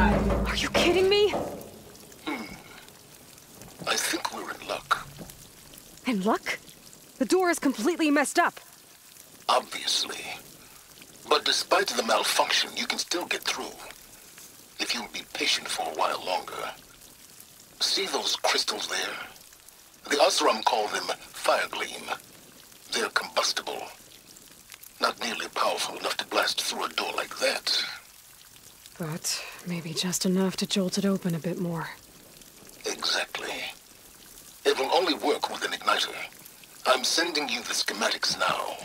Are you kidding me? Hmm. I think we're in luck. In luck? The door is completely messed up. Obviously. But despite the malfunction, you can still get through. If you'll be patient for a while longer. See those crystals there? The Oseram call them fire gleam. They're combustible. Not nearly powerful enough to blast through a door like that. But maybe just enough to jolt it open a bit more. Exactly. It will only work with an igniter. I'm sending you the schematics now.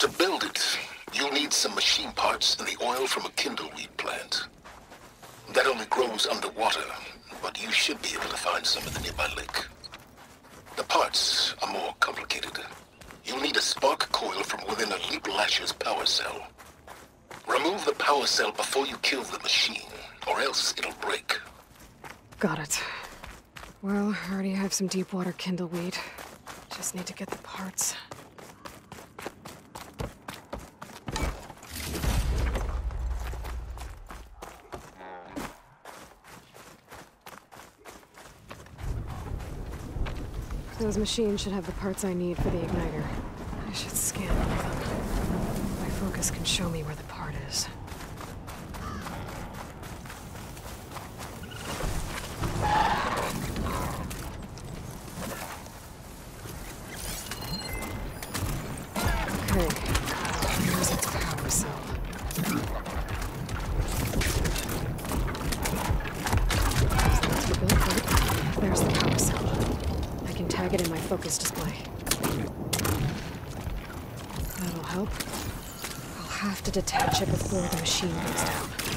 To build it, you'll need some machine parts and the oil from a kindleweed plant. That only grows underwater, but you should be able to find some in the nearby lake. The parts are more complicated. You'll need a spark coil from within a Leap Lasher's power cell. Remove the power cell before you kill the machine, or else it'll break. Got it. Well, I already have some deep water kindleweed. Just need to get the parts. Those machines should have the parts I need for the igniter. I should scan all of them. My focus can show me where the part is. Okay, here's its power cell. There's the. There's the power cell. I can tag it in my focus display. That'll help. Have to detach it before the machine goes down.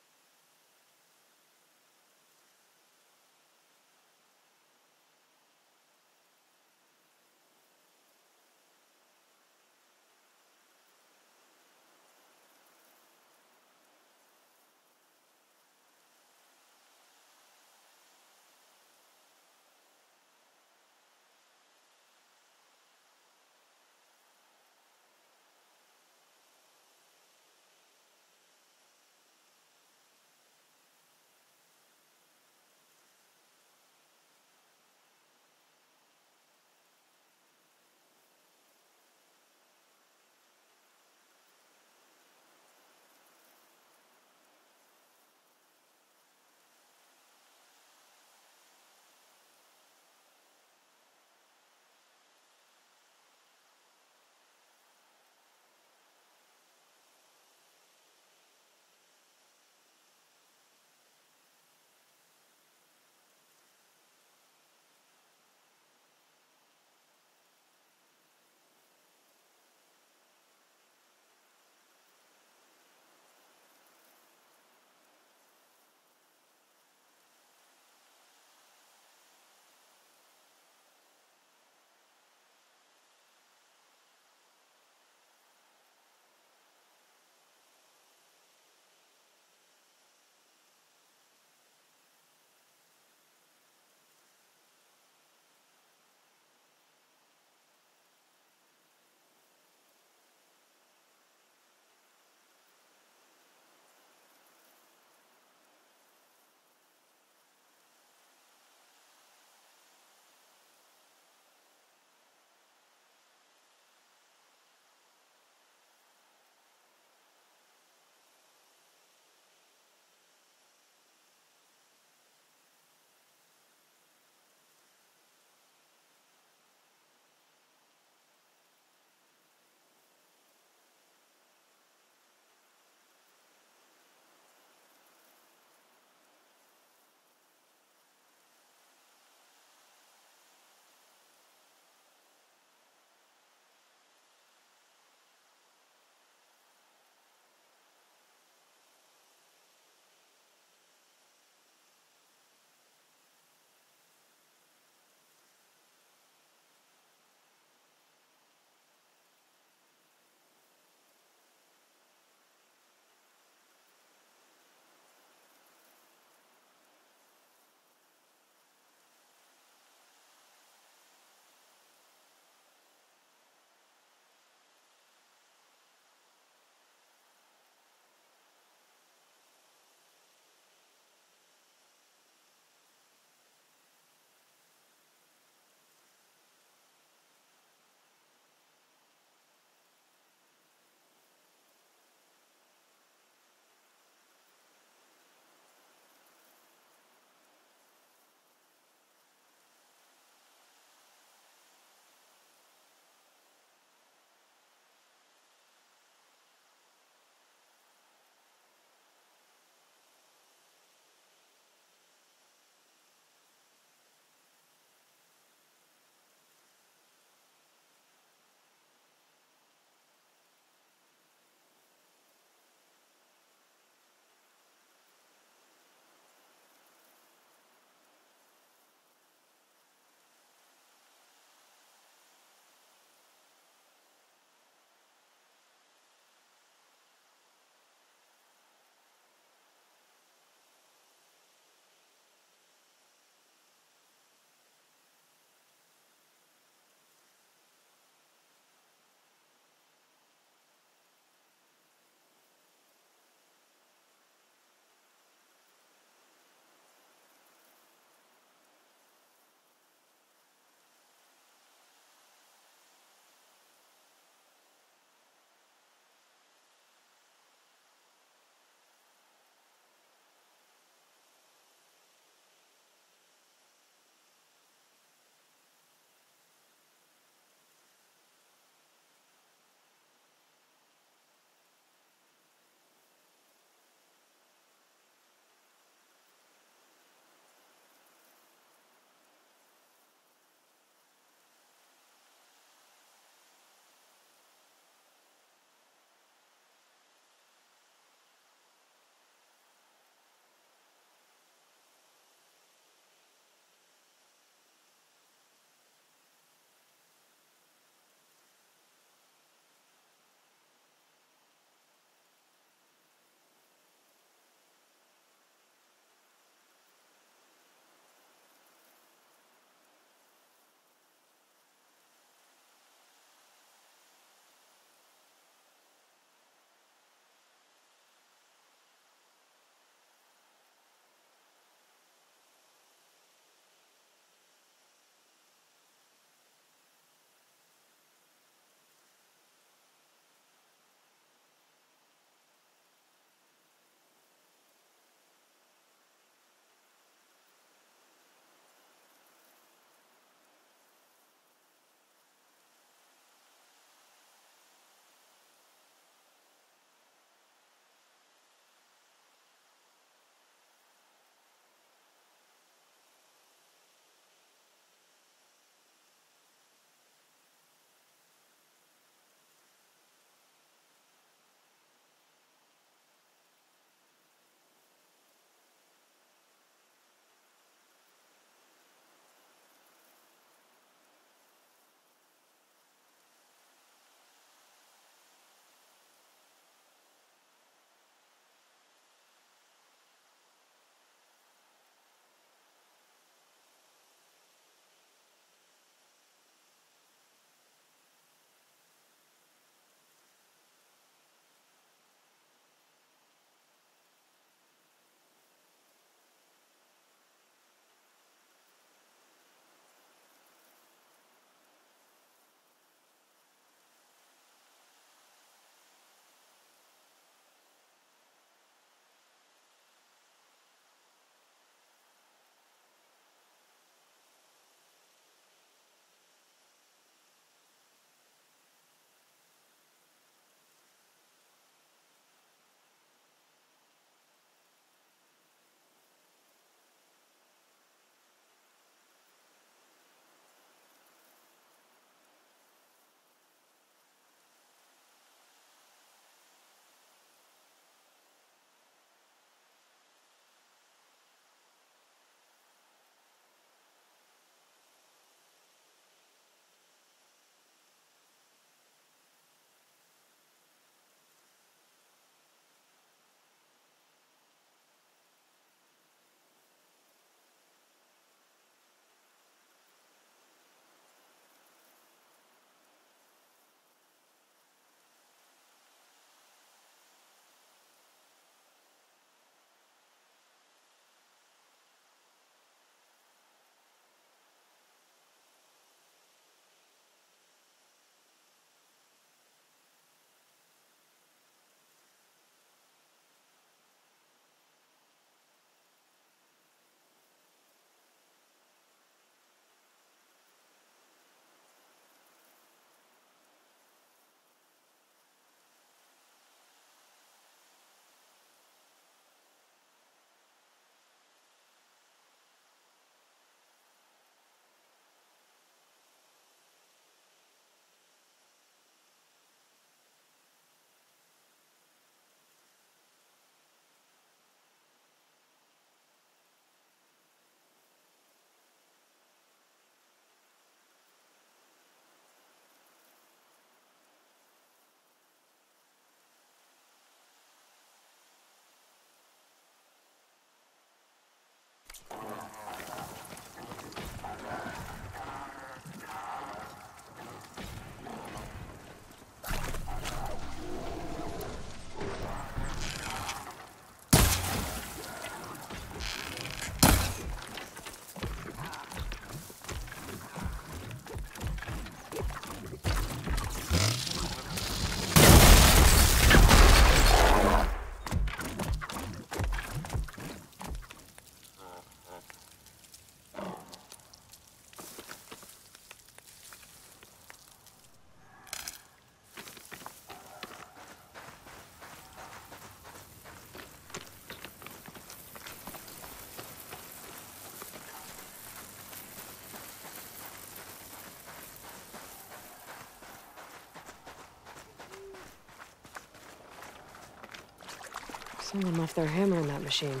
Someone left their hammer in that machine.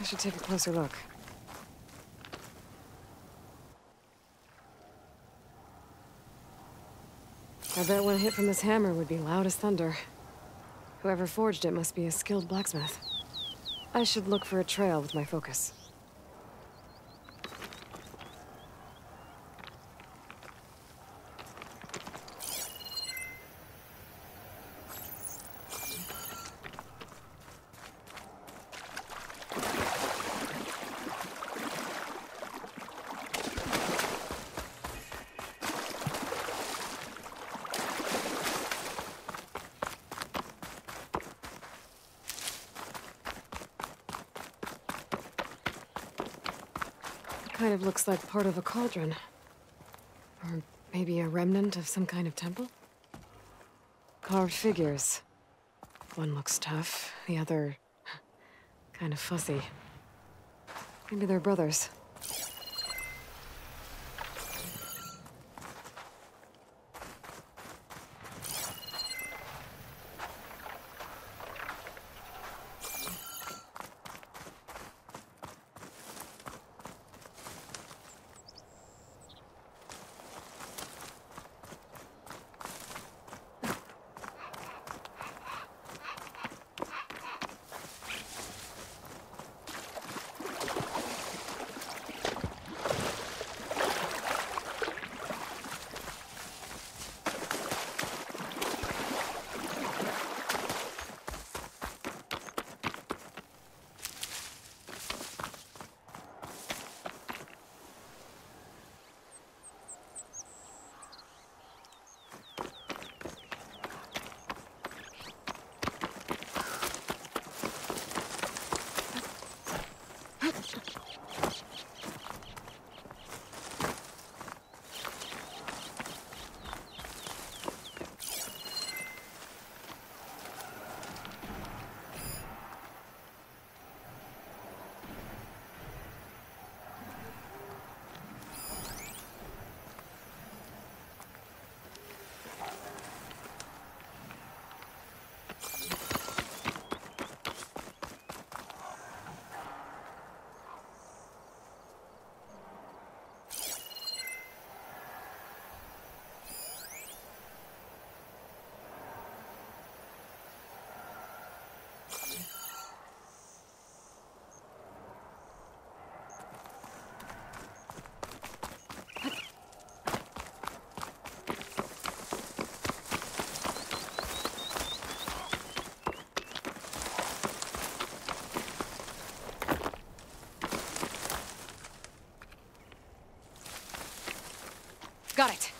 I should take a closer look. I bet one hit from this hammer would be loud as thunder. Whoever forged it must be a skilled blacksmith. I should look for a trail with my focus. Looks like part of a cauldron. Or maybe a remnant of some kind of temple? Carved figures. One looks tough, the other... kind of fussy. Maybe they're brothers. Got it.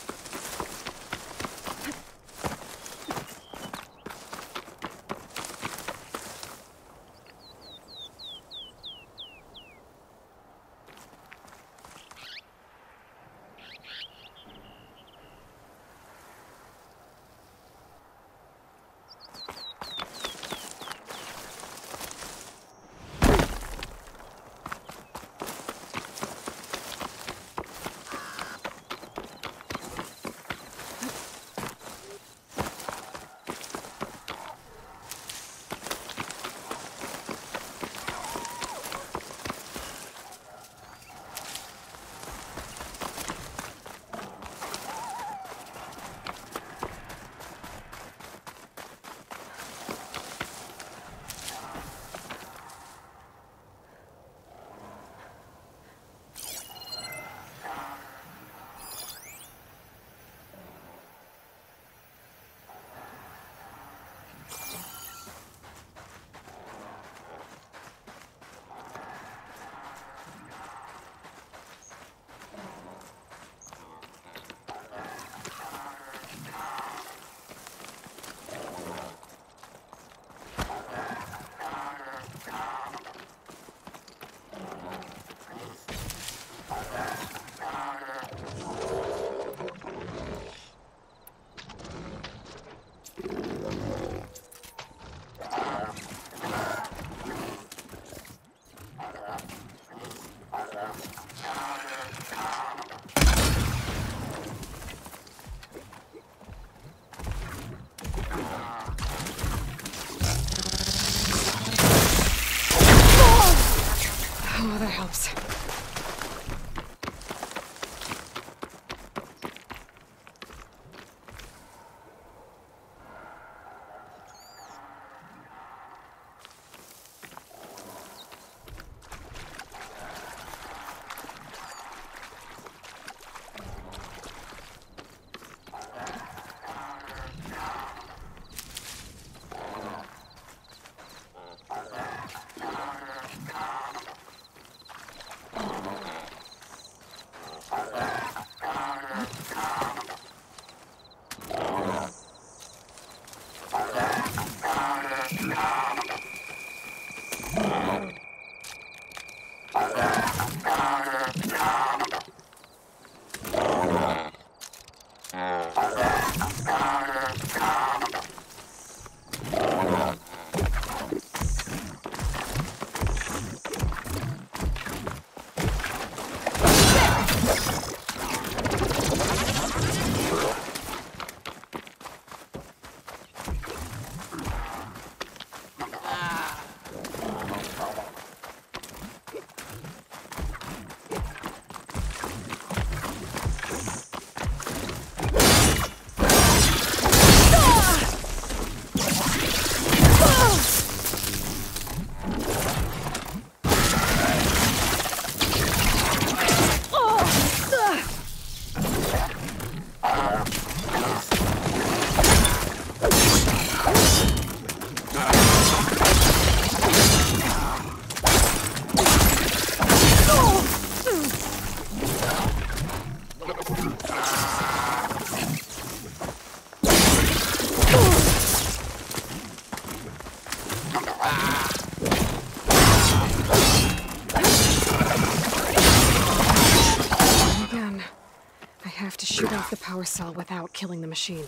Cell without killing the machine.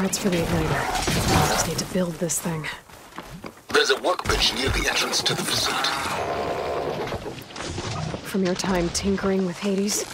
Parts for the igniter. Just need to build this thing. There's a workbench near the entrance to the facility. From your time tinkering with Hades?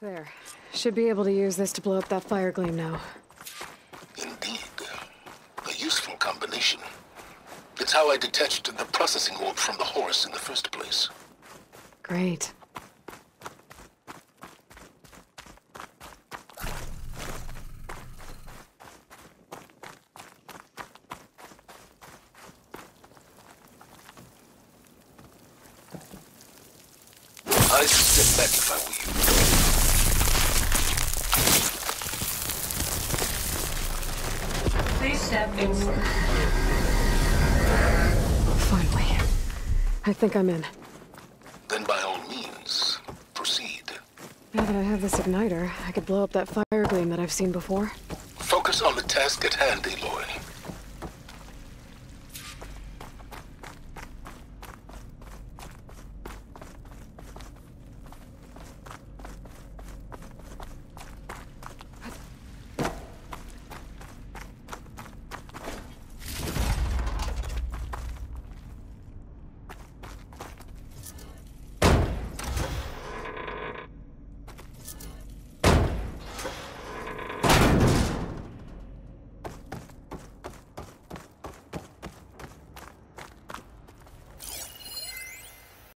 There. Should be able to use this to blow up that Firegleam now. Indeed. Uh, a useful combination. It's how I detached the processing orb from the Horus in the first place. Great. I'd step back if I were you. Please step inside. Finally. I think I'm in. Then by all means, proceed. Now that I have this igniter, I could blow up that Firegleam that I've seen before. Focus on the task at hand, Aloy.